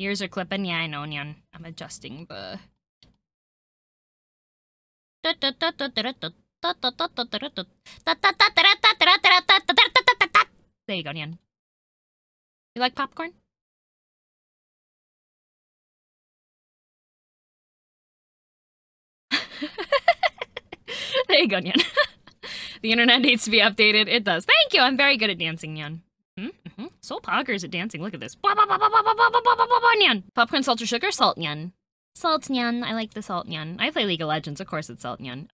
Ears are clipping. Yeah, I know, Nyan. I'm adjusting the. There you go, Nyan. You like popcorn? there you go, Nyan. the internet needs to be updated. It does. Thank you. I'm very good at dancing, Nyan. Mm-hmm. Soul poggers at dancing. Look at this. Nyan. Popcorn, salt, or sugar? Salt, Nyan. Salt, Nyan. I like the salt, Nyan. I play League of Legends. Of course it's salt, Nyan.